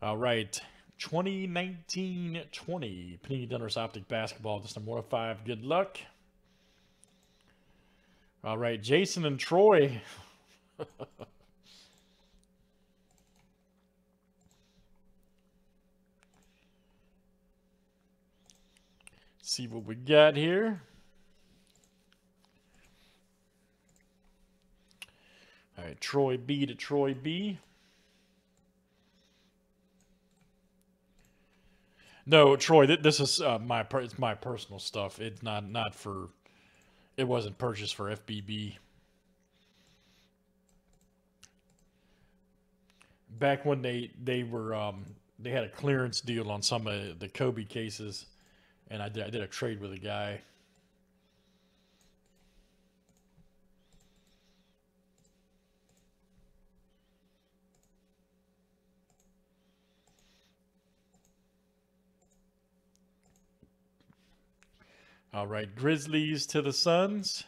All right. 2019-20 Panini Donruss Optic Basketball. This number 105. Good luck. All right, Jason and Troy. See what we got here. All right, Troy B to Troy B. No, Troy, th this is uh, my it's my personal stuff. It's not not for. It wasn't purchased for FBB. Back when they they were um, they had a clearance deal on some of the Kobe cases, and I did I did a trade with a guy. All right, Grizzlies to the Suns.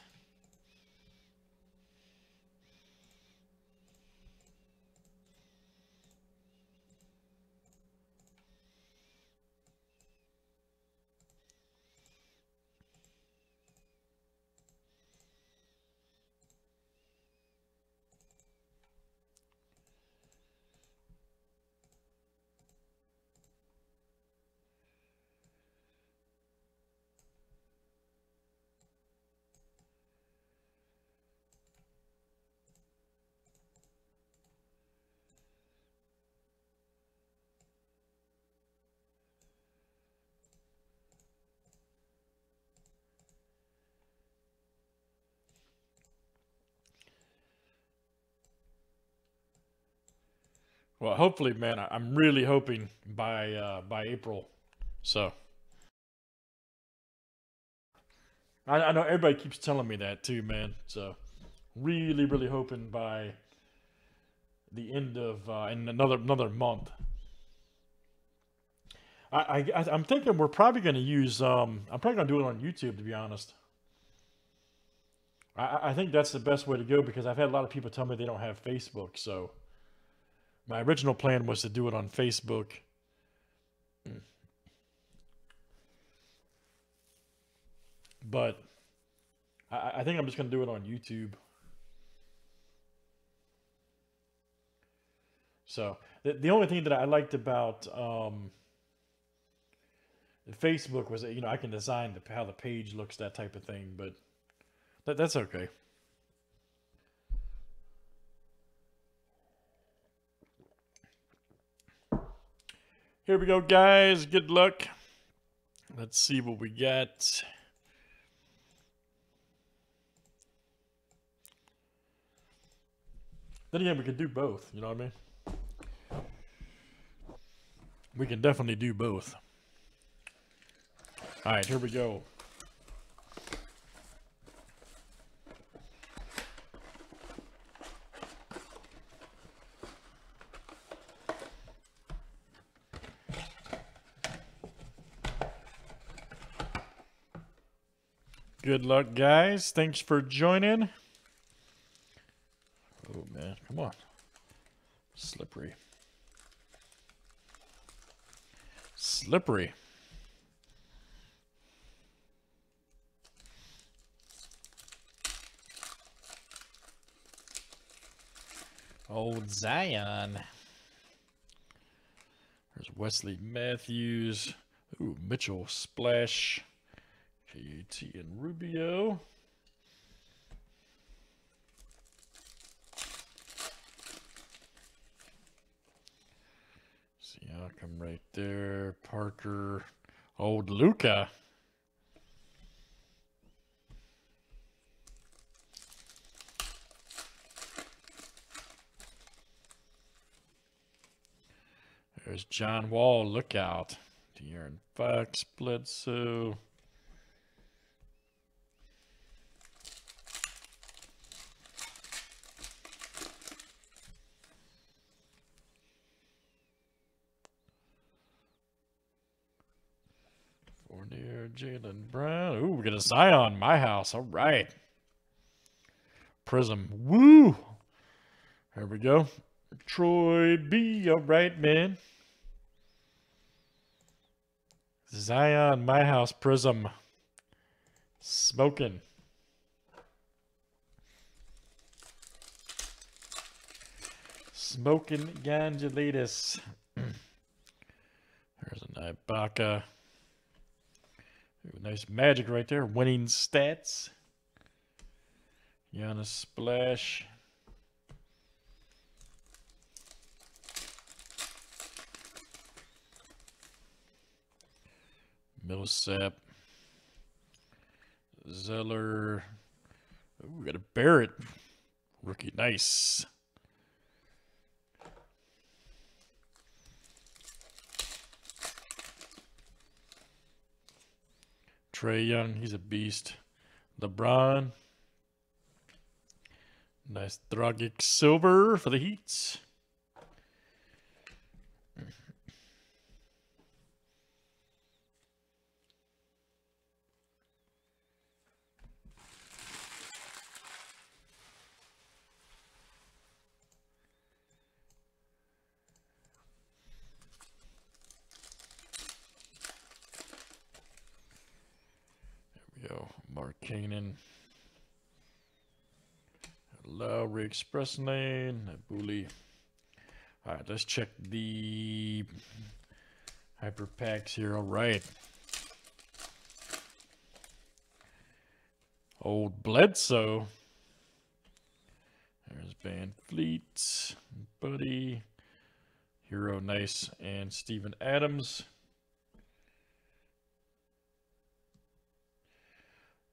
Well, hopefully, man, I'm really hoping by uh, by April. So I, I know everybody keeps telling me that too, man. So really, really hoping by the end of uh, in another another month. I, I I'm thinking we're probably going to use. Um, I'm probably going to do it on YouTube, to be honest. I, I think that's the best way to go because I've had a lot of people tell me they don't have Facebook, so. My original plan was to do it on Facebook. But I, I think I'm just going to do it on YouTube. So the, the only thing that I liked about um, Facebook was that, you know, I can design the, how the page looks, that type of thing, but that, that's okay. Here we go, guys. Good luck. Let's see what we get. Then again, we can do both. You know what I mean? We can definitely do both. All right, here we go. Good luck, guys. Thanks for joining. Oh, man. Come on. Slippery. Slippery. Old Zion. There's Wesley Matthews. Ooh, Mitchell Splash. KAT and Rubio. Siakam right there. Parker. Old Luka. There's John Wall. Look out. De'Aaron Fox, Bledsoe. Jaylen Brown. Ooh, we're got a Zion, my house. All right. Prism. Woo! There we go. Troy B. All right, man. Zion, my house, Prism. Smoking. Smoking Ganjulitis. There's an Ibaka. Nice magic right there. Winning stats. Giannis Splash. Millsap. Zeller. Ooh, we got a Barrett. Rookie. Nice. Trae Young, he's a beast. LeBron. Nice Dragic Silver for the Heats. Go. Markkanen. Lowry Express Lane. Bully. Alright, let's check the hyper packs here. Alright. Old Bledsoe. There's Van Fleet, Buddy, Herro Nice, and Steven Adams.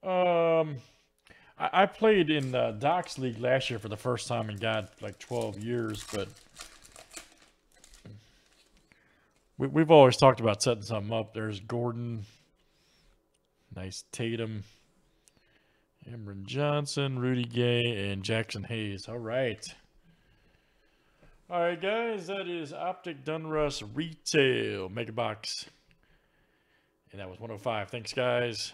Um, I, I played in the Docs League last year for the first time in God like 12 years, but we, we've always talked about setting something up. There's Gordon, nice Tatum, Cameron Johnson, Rudy Gay, and Jaxson Hayes. All right. All right, guys, that is Optic Donruss Retail Mega Box. And that was 105. Thanks, guys.